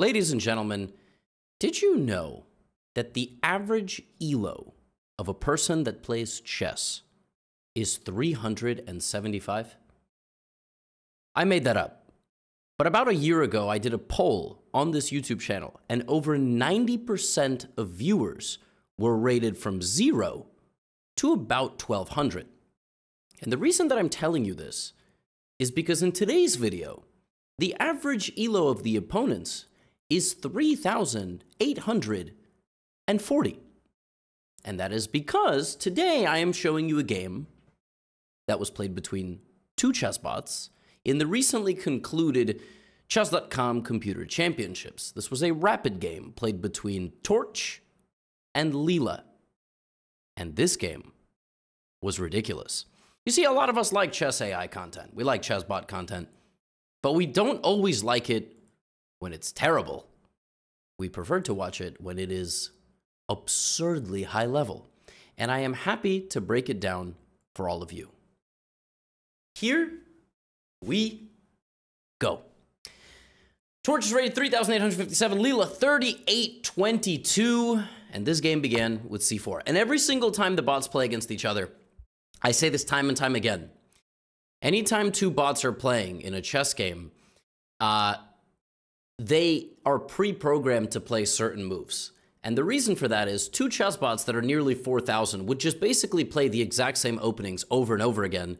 Ladies and gentlemen, did you know that the average ELO of a person that plays chess is 375? I made that up. But about a year ago, I did a poll on this YouTube channel, and over 90% of viewers were rated from zero to about 1200. And the reason that I'm telling you this is because in today's video, the average ELO of the opponents is 3,840. And that is because today I am showing you a game that was played between two chess bots in the recently concluded Chess.com Computer Championships. This was a rapid game played between Torch and Leela. And this game was ridiculous. You see, a lot of us like chess AI content. We like chessbot content. But we don't always like it when it's terrible. We prefer to watch it when it is absurdly high level. And I am happy to break it down for all of you. Here we go. Torch is rated 3,857, Leela 3822, and this game began with c4. And every single time the bots play against each other, I say this time and time again. Anytime two bots are playing in a chess game, uh, they are pre-programmed to play certain moves. And the reason for that is two chess bots that are nearly 4,000 would just basically play the exact same openings over and over again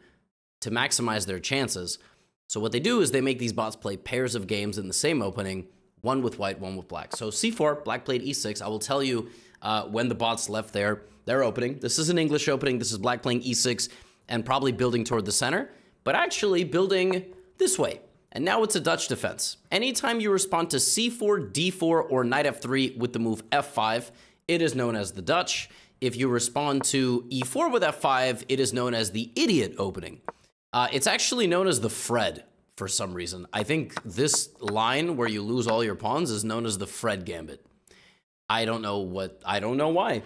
to maximize their chances. So what they do is they make these bots play pairs of games in the same opening, one with white, one with black. So c4, black played e6. I will tell you uh, when the bots left their, their opening. This is an English opening. This is black playing e6 and probably building toward the center, but actually building this way. And now it's a Dutch defense. Anytime you respond to c4, d4, or knight f3 with the move f5, it is known as the Dutch. If you respond to e4 with f5, it is known as the idiot opening. Uh, it's actually known as the Fred for some reason. I think this line where you lose all your pawns is known as the Fred Gambit. I don't know what, I don't know why.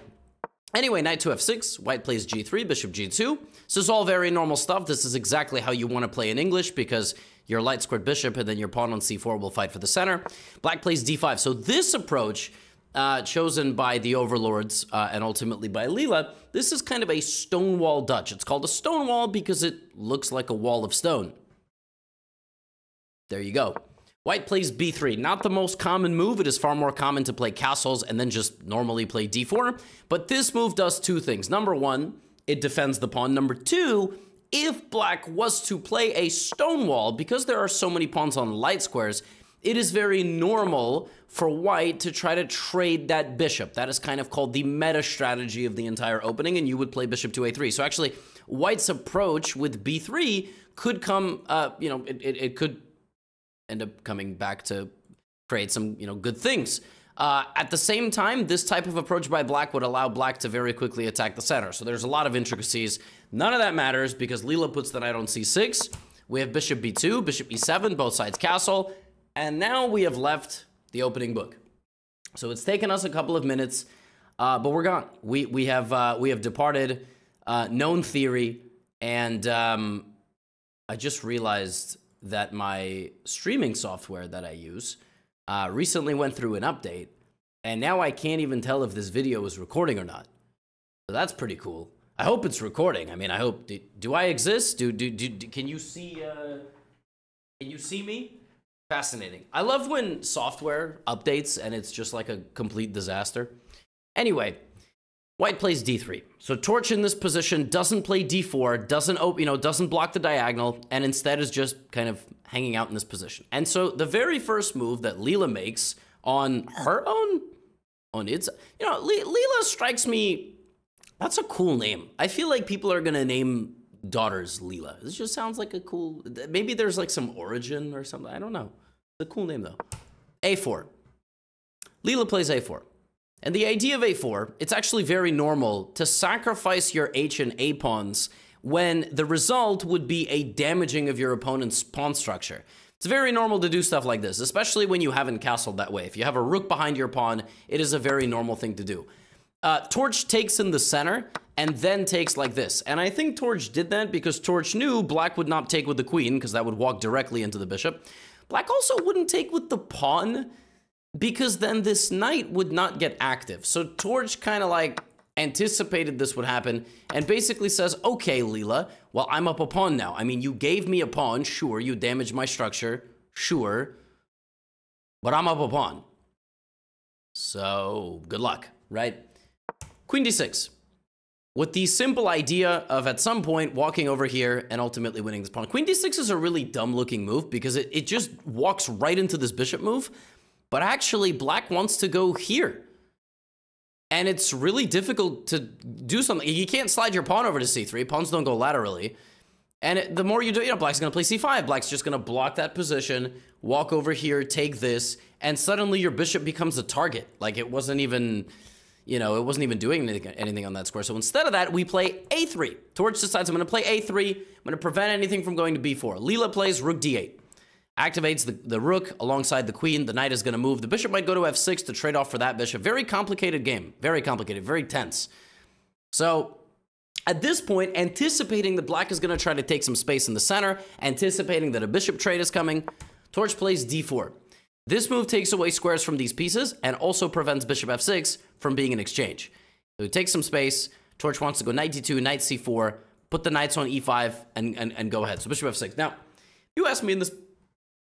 Anyway, knight to f6, white plays g3, bishop g2. This is all very normal stuff. This is exactly how you want to play in English because your light squared bishop and then your pawn on c4 will fight for the center. Black plays d5. So this approach uh, chosen by the overlords uh, and ultimately by Leela, this is kind of a stonewall Dutch. It's called a stonewall because it looks like a wall of stone. There you go. White plays b3. Not the most common move. It is far more common to play castles and then just normally play d4. But this move does two things. Number one, it defends the pawn. Number two, if black was to play a stonewall, because there are so many pawns on light squares, it is very normal for white to try to trade that bishop. That is kind of called the meta strategy of the entire opening, and you would play bishop to a3. So actually, white's approach with b3 could come, uh, you know, it, it, it, could end up coming back to create some, you know, good things. Uh, at the same time, this type of approach by black would allow black to very quickly attack the center. So there's a lot of intricacies. None of that matters because Leela puts the knight on c6. We have bishop b2, bishop e7, both sides castle. And now we have left the opening book. So it's taken us a couple of minutes, uh, but we're gone. We, we, have, uh, we have departed uh, known theory, and um, I just realized that my streaming software that I use uh, recently went through an update, and now I can't even tell if this video is recording or not. So that's pretty cool. I hope it's recording. I mean, I hope. Do, do I exist? Do, do, do, do, can you see? Uh, can you see me? Fascinating. I love when software updates and it's just like a complete disaster. Anyway, white plays d3. So torch in this position doesn't play d4, doesn't you know, doesn't block the diagonal, and instead is just kind of hanging out in this position. And so the very first move that Leela makes on her own, on its, you know, Leela strikes me. That's a cool name. I feel like people are gonna name daughters Leela. This just sounds like a cool. Maybe there's like some origin or something. I don't know. It's a cool name though. A4. Leela plays A4. And the idea of A4, it's actually very normal to sacrifice your H and A pawns when the result would be a damaging of your opponent's pawn structure. It's very normal to do stuff like this, especially when you haven't castled that way. If you have a rook behind your pawn, it is a very normal thing to do. Uh, Torch takes in the center and then takes like this. And I think Torch did that because Torch knew black would not take with the queen because that would walk directly into the bishop. Black also wouldn't take with the pawn because then this knight would not get active. So Torch kind of like anticipated this would happen and basically says, okay, Leela, well, I'm up a pawn now. I mean, you gave me a pawn, sure, you damaged my structure, sure, but I'm up a pawn. So good luck, right? Queen d6. With the simple idea of at some point walking over here and ultimately winning this pawn. Queen d6 is a really dumb looking move because it, it just walks right into this bishop move. But actually, black wants to go here. And it's really difficult to do something. You can't slide your pawn over to c3. Pawns don't go laterally. And it, the more you do, you know, black's going to play c5. Black's just going to block that position, walk over here, take this, and suddenly your bishop becomes a target. Like it wasn't even, you know, it wasn't even doing anything, on that square. So instead of that, we play a3. Torch decides I'm going to play a3. I'm going to prevent anything from going to b4. Leela plays rook d8 activates the, the rook alongside the queen. The knight is going to move. The bishop might go to f6 to trade off for that bishop. Very complicated game. Very complicated. Very tense. So at this point, anticipating that black is going to try to take some space in the center, anticipating that a bishop trade is coming, Torch plays d4. This move takes away squares from these pieces and also prevents bishop f6 from being an exchange. So it takes some space. Torch wants to go knight d2, knight c4, put the knights on e5, and, and, and go ahead. So bishop f6. Now, you asked me in this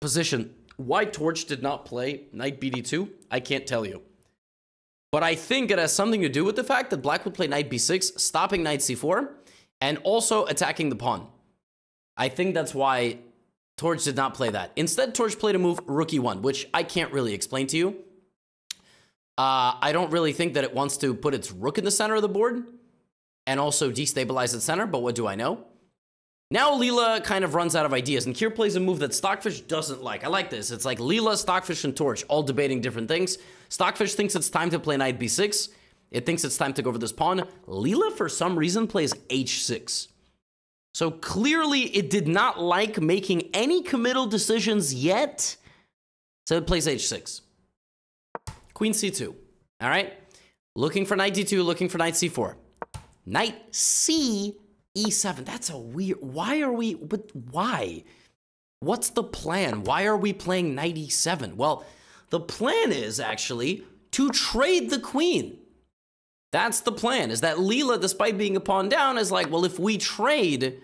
position. Why Torch did not play knight bd2, I can't tell you. But I think it has something to do with the fact that black would play knight b6, stopping knight c4, and also attacking the pawn. I think that's why Torch did not play that. Instead, Torch played a move rook e1, which I can't really explain to you. Uh, I don't really think that it wants to put its rook in the center of the board and also destabilize the center, but what do I know? Now Leela kind of runs out of ideas, and Kier plays a move that Stockfish doesn't like. I like this. It's like Leela, Stockfish, and Torch all debating different things. Stockfish thinks it's time to play knight b6. It thinks it's time to go for this pawn. Leela, for some reason, plays h6. So clearly it did not like making any committal decisions yet. So it plays h6. Queen c2. All right? Looking for knight d2, looking for knight c4. Knight c E7. That's a weird. Why are we? But why? What's the plan? Why are we playing knight e7? Well, the plan is actually to trade the queen. That's the plan. Is that Leela, despite being a pawn down, is like, well, if we trade,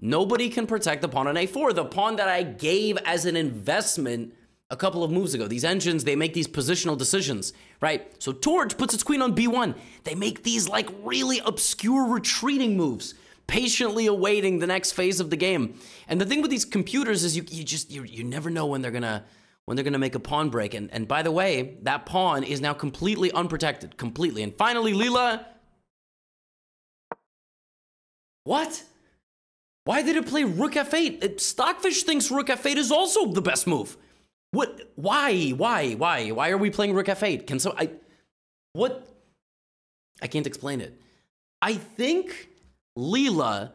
nobody can protect the pawn on a4. The pawn that I gave as an investment a couple of moves ago. These engines, they make these positional decisions, right? So Torch puts its queen on b1. They make these like really obscure retreating moves patiently awaiting the next phase of the game. And the thing with these computers is you, you just you, you never know when they're gonna when they're gonna make a pawn break. And and by the way, that pawn is now completely unprotected, completely. And finally, Leela. What? Why did it play Rook F8? Stockfish thinks Rook F8 is also the best move. What? Why? Why? Why? Why are we playing Rook F8? Can so I? What? I can't explain it. I think Leela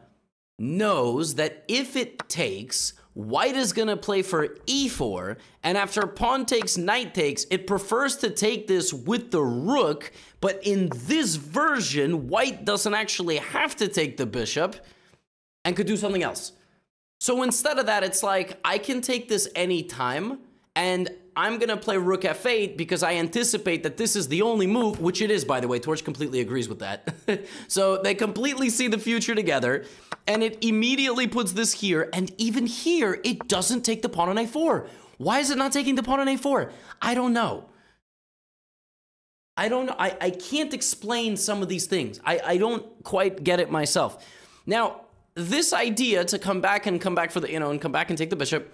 knows that if it takes, white is going to play for e4, and after pawn takes, knight takes, it prefers to take this with the rook, but in this version, white doesn't actually have to take the bishop and could do something else. So instead of that, it's like, I can take this anytime, and I'm going to play rook f8 because I anticipate that this is the only move, which it is, by the way. Torch completely agrees with that. so they completely see the future together, and it immediately puts this here, and even here, it doesn't take the pawn on a4. Why is it not taking the pawn on a4? I don't know. I don't know. I, I can't explain some of these things. I, I don't quite get it myself. Now, this idea to come back and come back for the, you know, and come back and take the bishop,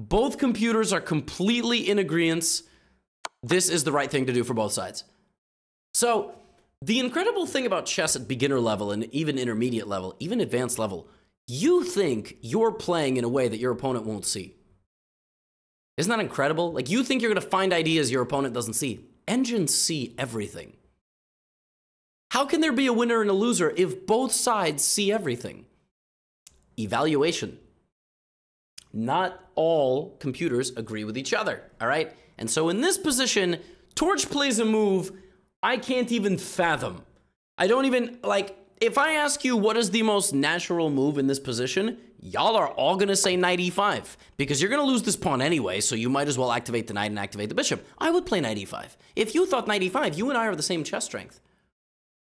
both computers are completely in agreement. This is the right thing to do for both sides. So, the incredible thing about chess at beginner level and even intermediate level, even advanced level, you think you're playing in a way that your opponent won't see. Isn't that incredible? Like, you think you're going to find ideas your opponent doesn't see. Engines see everything. How can there be a winner and a loser if both sides see everything? Evaluation not all computers agree with each other, all right? And so in this position, Torch plays a move I can't even fathom. I don't even, like, if I ask you what is the most natural move in this position, y'all are all going to say knight e5 because you're going to lose this pawn anyway, so you might as well activate the knight and activate the bishop. I would play knight e5. If you thought knight e5, you and I are the same chess strength.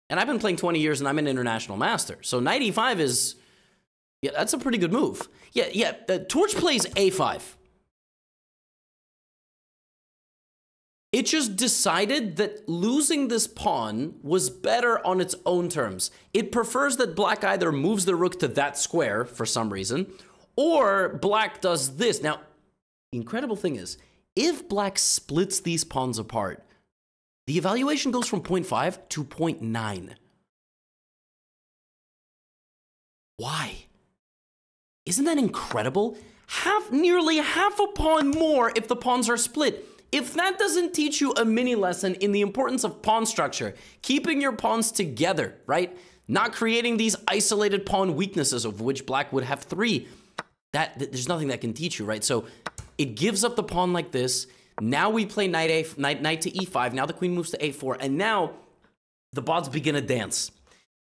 And I've been playing 20 years and I'm an international master. So knight e5 is, yeah, that's a pretty good move. Yeah, yeah, uh, Torch plays a5. It just decided that losing this pawn was better on its own terms. It prefers that black either moves the rook to that square for some reason, or black does this. Now, incredible thing is, if black splits these pawns apart, the evaluation goes from 0.5 to 0.9. Why? Isn't that incredible? Half, nearly half a pawn more if the pawns are split. If that doesn't teach you a mini lesson in the importance of pawn structure, keeping your pawns together, right? Not creating these isolated pawn weaknesses of which black would have three, that, there's nothing that can teach you, right? So it gives up the pawn like this. Now we play knight, a, knight, knight to e5. Now the queen moves to a4. And now the bots begin a dance.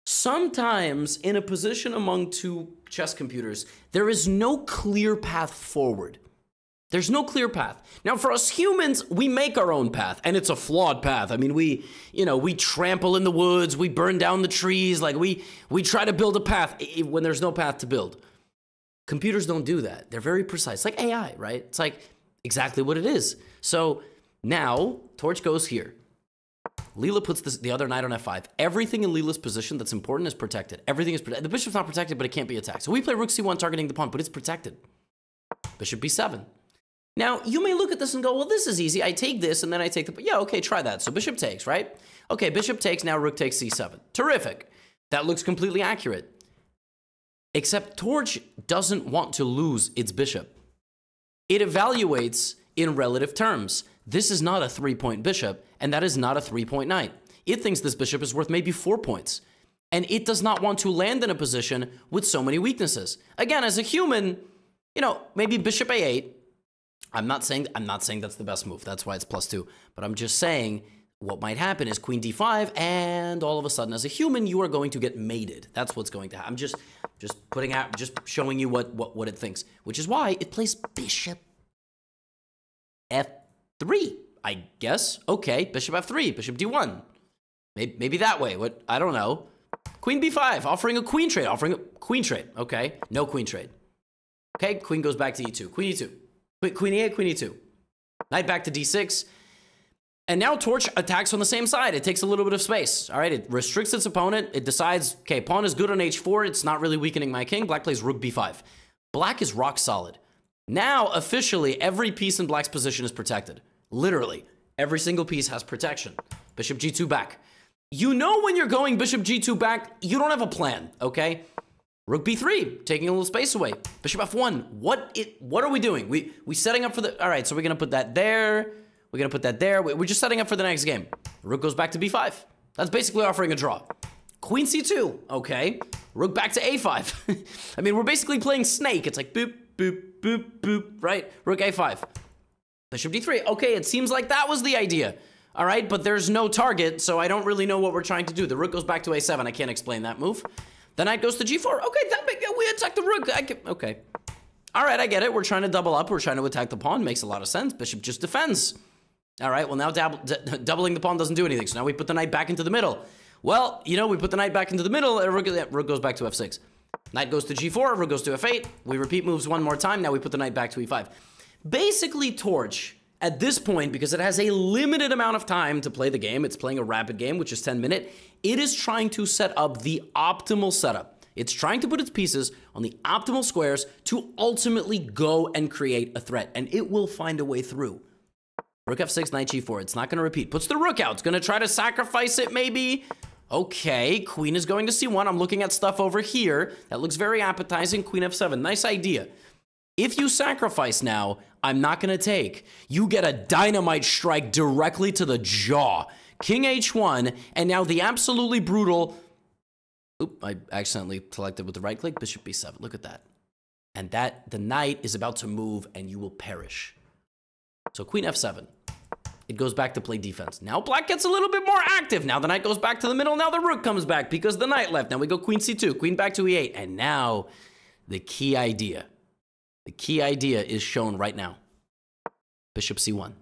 Sometimes in a position among two chess computers, there is no clear path forward. There's no clear path. Now, for us humans, we make our own path, and it's a flawed path. I mean, we, you know, we trample in the woods, we burn down the trees, like we we try to build a path when there's no path to build. Computers don't do that. They're very precise, like AI, right? It's like exactly what it is. So now, Torch goes here. Leela puts this, the other knight on f5. Everything in Leela's position that's important is protected. Everything is protected. The bishop's not protected, but it can't be attacked. So we play rook c1 targeting the pawn, but it's protected. Bishop b7. Now, you may look at this and go, well, this is easy. I take this and then I take the, yeah, okay, try that. So bishop takes, right? Okay, bishop takes, now rook takes c7. Terrific. That looks completely accurate. Except Torch doesn't want to lose its bishop. It evaluates in relative terms. This is not a three-point bishop, and that is not a three-point knight. It thinks this bishop is worth maybe four points. And it does not want to land in a position with so many weaknesses. Again, as a human, you know, maybe bishop a8, I'm not saying I'm not saying that's the best move. That's why it's plus two. But I'm just saying what might happen is queen d5 and all of a sudden as a human you are going to get mated. That's what's going to happen i'm just just putting out just showing you what what, what it thinks which is why it plays bishop f3 i guess. Okay bishop f3 bishop d1 maybe, maybe that way. What i don't know. Queen b5 offering a queen trade offering a queen trade. Okay no queen trade. Okay queen goes back to e2 queen e2 Queen e8, queen e2. Knight back to d6. And now Torch attacks on the same side. It takes a little bit of space. All right, it restricts its opponent. It decides, okay, pawn is good on h4. It's not really weakening my king. Black plays rook b5. Black is rock solid. Now, officially, every piece in Black's position is protected. Literally, every single piece has protection. Bishop g2 back. You know when you're going bishop g2 back, you don't have a plan, okay? Rook b3, taking a little space away. Bishop f1. What it? What are we doing? We we setting up for the. All right, so we're gonna put that there. We're gonna put that there. We're just setting up for the next game. Rook goes back to b5. That's basically offering a draw. Queen c2. Okay. Rook back to a5. I mean, we're basically playing snake. It's like boop boop boop boop. Right. Rook a5. Bishop d3. Okay, it seems like that was the idea. All right, but there's no target, so I don't really know what we're trying to do. The rook goes back to a7. I can't explain that move. The knight goes to g4. Okay, that we attack the rook. Can, okay. All right, I get it. We're trying to double up. We're trying to attack the pawn. Makes a lot of sense. Bishop just defends. All right, well, now doubling the pawn doesn't do anything. So now we put the knight back into the middle. Well, you know, we put the knight back into the middle. Rook, rook goes back to f6. Knight goes to g4. Rook goes to f8. We repeat moves one more time. Now we put the knight back to e5. Basically, Torch, at this point, because it has a limited amount of time to play the game, it's playing a rapid game, which is 10 minute, it is trying to set up the optimal setup. It's trying to put its pieces on the optimal squares to ultimately go and create a threat, and it will find a way through. Rook f6, knight g4. It's not going to repeat. Puts the rook out. It's going to try to sacrifice it, maybe. Okay, queen is going to c1. I'm looking at stuff over here. That looks very appetizing. Queen f7. Nice idea. If you sacrifice now, I'm not going to take. You get a dynamite strike directly to the jaw. King h1, and now the absolutely brutal... Oop, I accidentally selected with the right click. Bishop b7. Look at that. And that, the knight is about to move, and you will perish. So queen f7. It goes back to play defense. Now black gets a little bit more active. Now the knight goes back to the middle. Now the rook comes back because the knight left. Now we go queen c2, queen back to e8. And now the key idea. The key idea is shown right now. Bishop c1.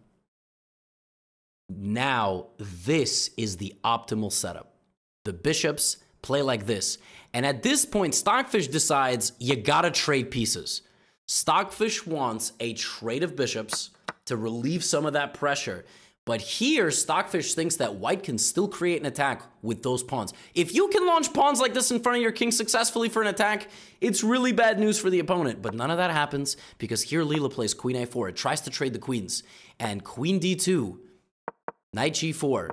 Now, this is the optimal setup. The bishops play like this. And at this point, Stockfish decides you gotta trade pieces. Stockfish wants a trade of bishops to relieve some of that pressure. But here, Stockfish thinks that white can still create an attack with those pawns. If you can launch pawns like this in front of your king successfully for an attack, it's really bad news for the opponent. But none of that happens because here Leela plays queen a4. It tries to trade the queens. And queen d2, knight g4.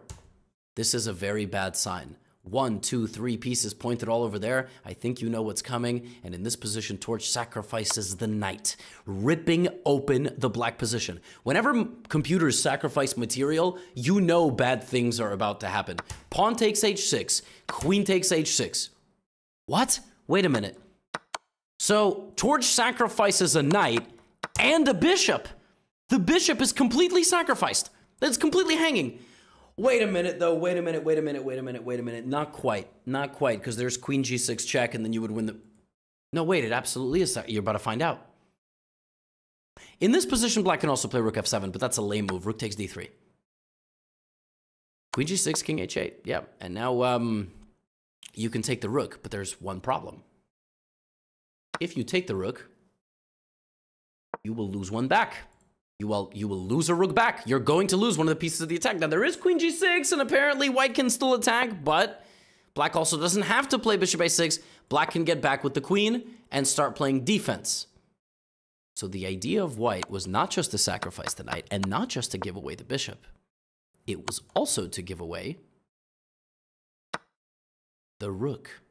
This is a very bad sign one, two, three pieces pointed all over there. I think you know what's coming. And in this position, Torch sacrifices the knight, ripping open the black position. Whenever computers sacrifice material, you know bad things are about to happen. Pawn takes h6, queen takes h6. What? Wait a minute. So Torch sacrifices a knight and a bishop. The bishop is completely sacrificed. It's completely hanging. Wait a minute, though. Wait a minute. Wait a minute. Wait a minute. Wait a minute. Not quite. Not quite, because there's queen g6 check, and then you would win the. No, wait. It absolutely is. You're about to find out. In this position, black can also play rook f7, but that's a lame move. Rook takes d3. Queen g6, king h8. Yeah. And now um, you can take the rook, but there's one problem. If you take the rook, you will lose one back you will you will lose a rook back. You're going to lose one of the pieces of the attack. Now there is queen g6, and apparently white can still attack, but black also doesn't have to play bishop a6. Black can get back with the queen and start playing defense. So the idea of white was not just to sacrifice the knight and not just to give away the bishop. It was also to give away the rook.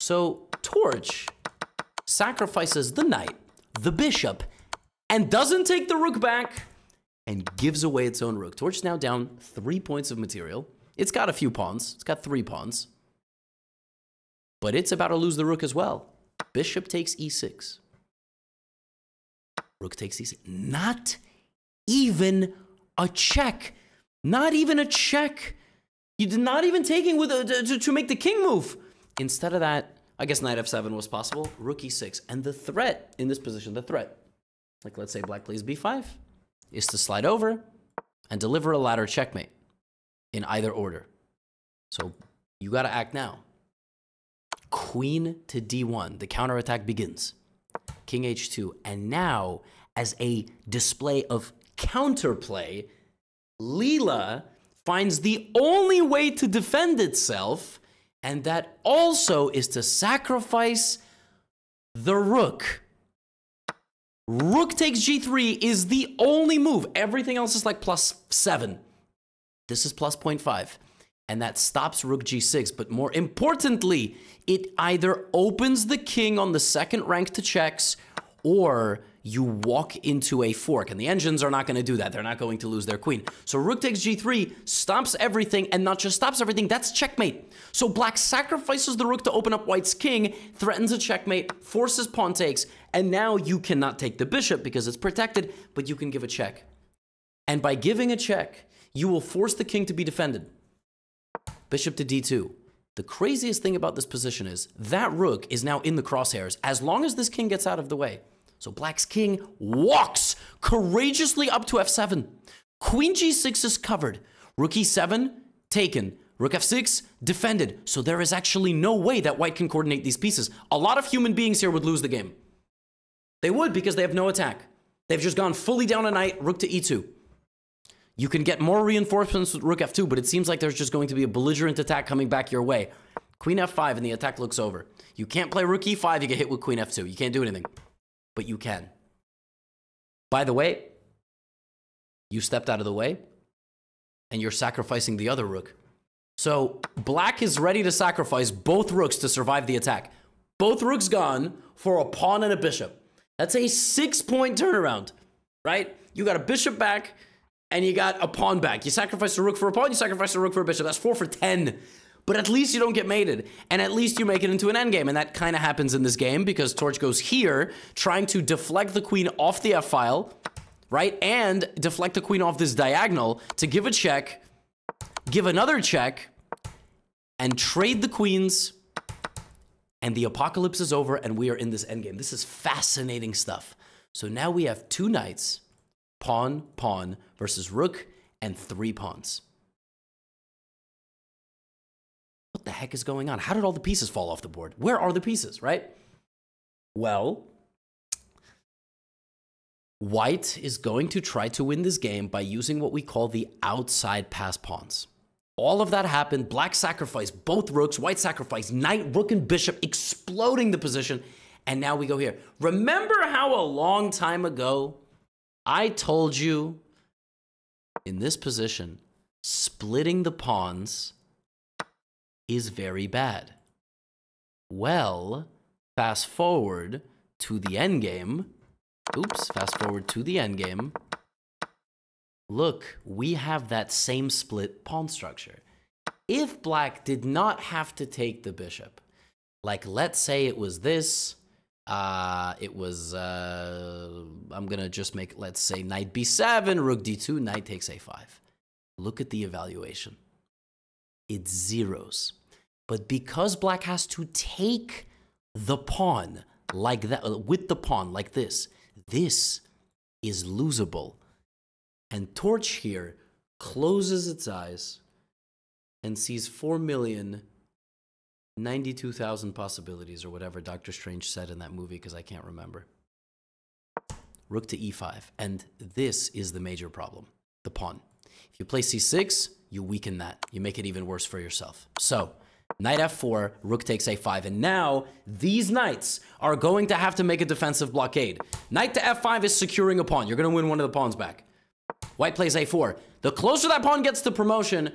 So Torch sacrifices the knight, the bishop, and doesn't take the rook back and gives away its own rook. Torch is now down three points of material. It's got a few pawns. It's got three pawns. But it's about to lose the rook as well. Bishop takes e6. Rook takes e6. Not even a check. Not even a check. You did not even taking with uh, a, to, to make the king move. Instead of that, I guess knight f7 was possible. Rook e6. And the threat in this position, the threat like let's say black plays b5, is to slide over and deliver a ladder checkmate in either order. So you got to act now. Queen to d1, the counterattack begins. King h2, and now as a display of counterplay, Leela finds the only way to defend itself, and that also is to sacrifice the rook. Rook takes g3 is the only move. Everything else is like plus 7. This is plus 0.5. And that stops rook g6. But more importantly, it either opens the king on the second rank to checks or you walk into a fork. And the engines are not going to do that. They're not going to lose their queen. So rook takes g3, stops everything, and not just stops everything, that's checkmate. So black sacrifices the rook to open up white's king, threatens a checkmate, forces pawn takes, and now you cannot take the bishop because it's protected, but you can give a check. And by giving a check, you will force the king to be defended. Bishop to d2. The craziest thing about this position is that rook is now in the crosshairs as long as this king gets out of the way. So black's king walks courageously up to f7. Queen g6 is covered. Rook e7, taken. Rook f6, defended. So there is actually no way that white can coordinate these pieces. A lot of human beings here would lose the game. They would because they have no attack. They've just gone fully down a knight, rook to e2. You can get more reinforcements with rook f2, but it seems like there's just going to be a belligerent attack coming back your way. Queen f5 and the attack looks over. You can't play rook e5, you get hit with queen f2. You can't do anything but you can. By the way, you stepped out of the way and you're sacrificing the other rook. So black is ready to sacrifice both rooks to survive the attack. Both rooks gone for a pawn and a bishop. That's a six point turnaround, right? You got a bishop back and you got a pawn back. You sacrifice a rook for a pawn, you sacrifice a rook for a bishop. That's four for 10 but at least you don't get mated, and at least you make it into an endgame, and that kind of happens in this game because Torch goes here, trying to deflect the queen off the f-file, right, and deflect the queen off this diagonal to give a check, give another check, and trade the queens, and the apocalypse is over and we are in this endgame. This is fascinating stuff. So now we have two knights, pawn, pawn versus rook, and three pawns. What the heck is going on? How did all the pieces fall off the board? Where are the pieces, right? Well, White is going to try to win this game by using what we call the outside pass pawns. All of that happened. Black sacrifice both rooks, white sacrifice, knight, rook, and bishop, exploding the position. And now we go here. Remember how a long time ago I told you in this position, splitting the pawns is very bad. Well, fast forward to the endgame Oops, fast forward to the endgame. Look, we have that same split pawn structure. If black did not have to take the bishop, like let's say it was this, uh, it was, uh, I'm gonna just make, let's say knight b7, rook d2, knight takes a5. Look at the evaluation. It's zeros. But because black has to take the pawn like that, with the pawn like this, this is losable. And Torch here closes its eyes and sees 4,092,000 possibilities, or whatever Doctor Strange said in that movie, because I can't remember. Rook to e5. And this is the major problem the pawn. If you play c6, you weaken that. You make it even worse for yourself. So, Knight f4, rook takes a5, and now these knights are going to have to make a defensive blockade. Knight to f5 is securing a pawn. You're going to win one of the pawns back. White plays a4. The closer that pawn gets to promotion,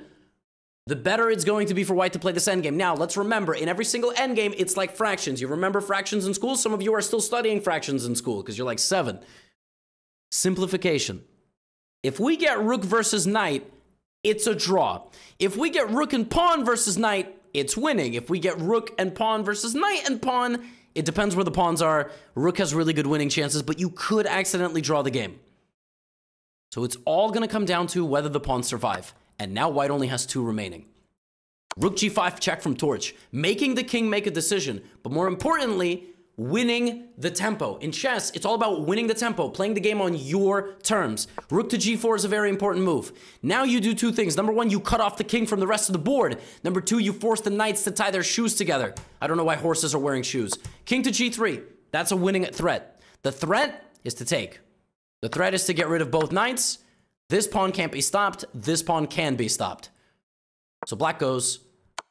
the better it's going to be for white to play this endgame. Now, let's remember, in every single endgame, it's like fractions. You remember fractions in school? Some of you are still studying fractions in school because you're like seven. Simplification. If we get rook versus knight, it's a draw. If we get rook and pawn versus knight, it's winning. If we get rook and pawn versus knight and pawn, it depends where the pawns are. Rook has really good winning chances, but you could accidentally draw the game. So it's all going to come down to whether the pawns survive. And now white only has two remaining. Rook g5 check from Torch, making the king make a decision. But more importantly, winning the tempo. In chess, it's all about winning the tempo, playing the game on your terms. Rook to g4 is a very important move. Now you do two things. Number one, you cut off the king from the rest of the board. Number two, you force the knights to tie their shoes together. I don't know why horses are wearing shoes. King to g3, that's a winning threat. The threat is to take. The threat is to get rid of both knights. This pawn can't be stopped. This pawn can be stopped. So black goes,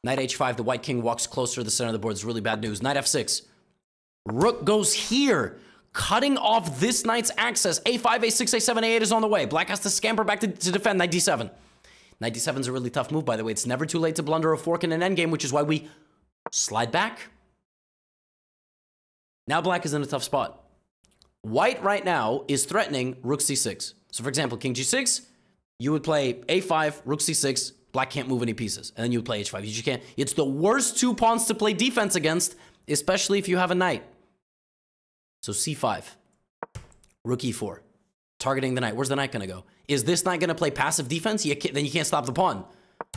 knight h5, the white king walks closer to the center of the board. It's really bad news. Knight f6. Rook goes here, cutting off this knight's access. A5, A6, A7, A8 is on the way. Black has to scamper back to, to defend knight D7. Knight D7 is a really tough move, by the way. It's never too late to blunder a fork in an endgame, which is why we slide back. Now black is in a tough spot. White right now is threatening rook c6. So for example, king g6, you would play a5, rook c6, black can't move any pieces. And then you would play h5. You just can't. It's the worst two pawns to play defense against, especially if you have a knight. So c5, rook e4, targeting the knight. Where's the knight going to go? Is this knight going to play passive defense? You then you can't stop the pawn.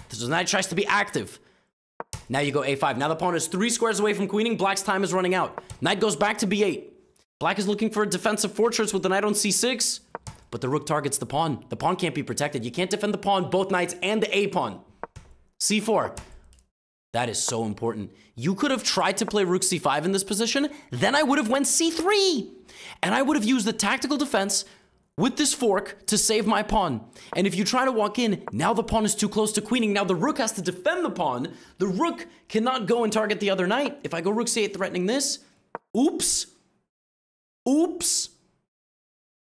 So the knight tries to be active. Now you go a5. Now the pawn is three squares away from queening. Black's time is running out. Knight goes back to b8. Black is looking for a defensive fortress with the knight on c6, but the rook targets the pawn. The pawn can't be protected. You can't defend the pawn, both knights, and the a pawn. c4. That is so important. You could have tried to play rook c5 in this position, then I would have went c3. And I would have used the tactical defense with this fork to save my pawn. And if you try to walk in, now the pawn is too close to queening. Now the rook has to defend the pawn. The rook cannot go and target the other knight. If I go rook c8 threatening this, oops, oops.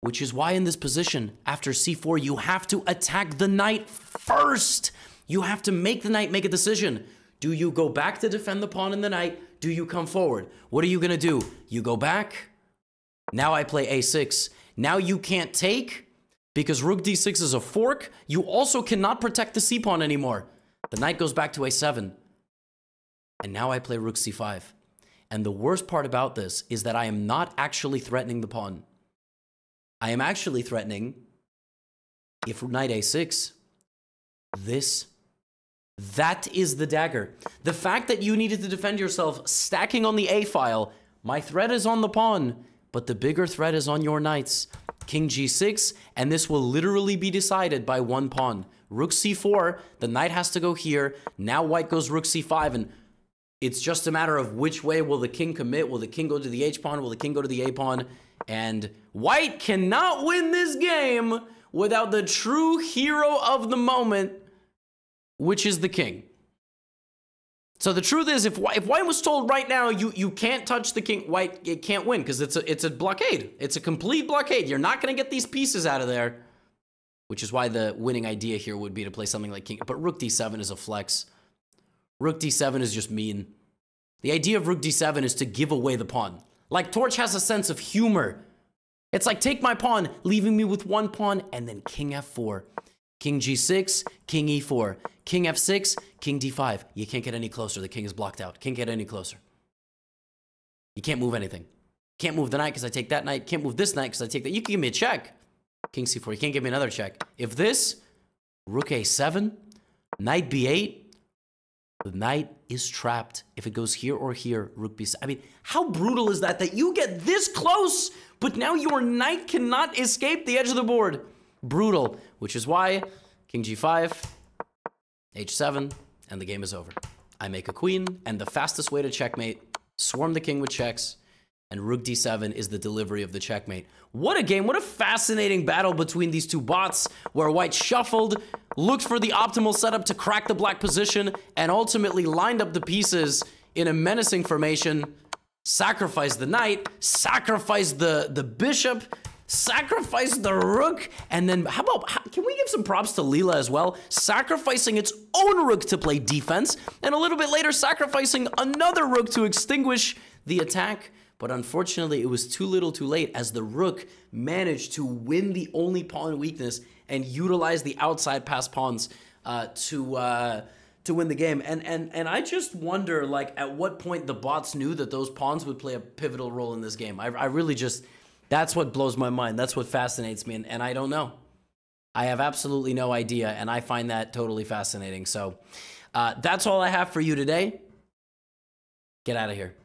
Which is why in this position, after c4, you have to attack the knight first. You have to make the knight make a decision. Do you go back to defend the pawn in the knight? Do you come forward? What are you going to do? You go back. Now I play a6. Now you can't take because rook d6 is a fork. You also cannot protect the c pawn anymore. The knight goes back to a7. And now I play rook c5. And the worst part about this is that I am not actually threatening the pawn. I am actually threatening if knight a6, this That is the dagger. The fact that you needed to defend yourself stacking on the A file, my threat is on the pawn, but the bigger threat is on your knights. King g6, and this will literally be decided by one pawn. Rook c4, the knight has to go here. Now white goes rook c5, and it's just a matter of which way will the king commit. Will the king go to the h pawn? Will the king go to the a pawn? And white cannot win this game without the true hero of the moment, which is the king. So the truth is, if if White was told right now you you can't touch the king, White it can't win because it's a it's a blockade. It's a complete blockade. You're not going to get these pieces out of there, which is why the winning idea here would be to play something like king. But Rook d7 is a flex. Rook d7 is just mean. The idea of Rook d7 is to give away the pawn. Like Torch has a sense of humor. It's like take my pawn, leaving me with one pawn, and then king f4. King g6, king e4, king f6, king d5. You can't get any closer. The king is blocked out. Can't get any closer. You can't move anything. Can't move the knight because I take that knight. Can't move this knight because I take that. You can give me a check. King c4. You can't give me another check. If this, rook a7, knight b8, the knight is trapped. If it goes here or here, rook b7. I mean, how brutal is that that you get this close, but now your knight cannot escape the edge of the board? brutal, which is why king g5, h7, and the game is over. I make a queen, and the fastest way to checkmate, swarm the king with checks, and rook d7 is the delivery of the checkmate. What a game, what a fascinating battle between these two bots, where white shuffled, looked for the optimal setup to crack the black position, and ultimately lined up the pieces in a menacing formation, sacrificed the knight, sacrificed the, the bishop, sacrifice the rook, and then how about, how, can we give some props to Leela as well? Sacrificing its own rook to play defense, and a little bit later sacrificing another rook to extinguish the attack. But unfortunately, it was too little too late as the rook managed to win the only pawn weakness and utilize the outside pass pawns uh, to uh, to win the game. And and and I just wonder, like, at what point the bots knew that those pawns would play a pivotal role in this game. I, I really just that's what blows my mind. That's what fascinates me. And, and I don't know. I have absolutely no idea. And I find that totally fascinating. So uh, that's all I have for you today. Get out of here.